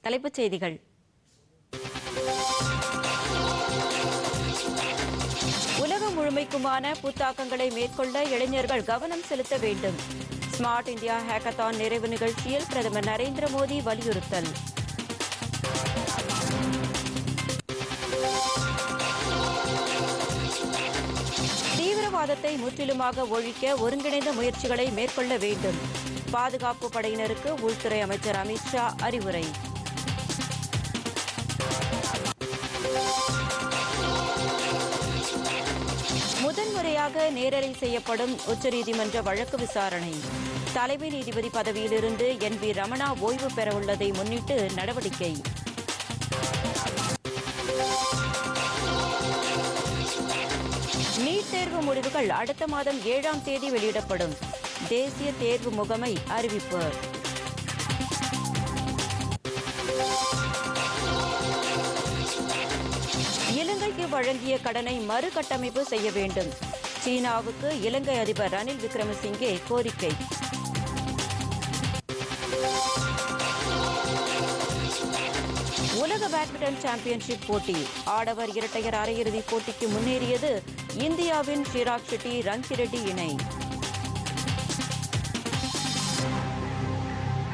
தலைப்புச் செய்திகள். உலகம் முழுமைக்குமான புத்தாக்கங்களை மேற்கொள்ள இளைஞர்கள் கவனம் செலுத்த வேண்டும். ஸ்மார்ட் இந்தியா ஹேக்கத்தான் நிறைவு நிகழ்ச்சியில் பிரதமர் நரேந்திர மோடி வலியுறுத்தல். தீவிரவாதத்தை முற்றிலுமாக ஒழிக்க ஒருங்கிணைந்த முயற்சிகளை மேற்கொள்ள வேண்டும். பாதுகாப்பு படையினருக்கு உள்துறை அமைச்சர் அமித்ஷா அறிவுரை. முதன்முறையாக நேரலை செய்யப்படும் உச்சநீதிமன்ற வழக்கு விசாரணை. தலைமை நீதிபதி பதவியிலிருந்து என் வி ரமணா ஓய்வு பெறவுள்ளதை முன்னிட்டு நடவடிக்கை. நீட் தேர்வு முடிவுகள் அடுத்த மாதம் ஏழாம் தேதி வெளியிடப்படும். தேசிய தேர்வு முகமை அறிவிப்பு. இலங்கைக்கு வழங்கிய கடனை மறுகட்டமைப்பு செய்ய வேண்டும். சீனாவுக்கு இலங்கை அதிபர் ரணில் விக்ரமசிங்கே கோரிக்கை. உலக பேட்மிண்டன் சாம்பியன்ஷிப் போட்டி. ஆடவர் இரட்டையர் அரையிறுதிப் போட்டிக்கு முன்னேறியது இந்தியாவின் ஷிராக் ஷெட்டி ரங்கிரெட்டி இணை.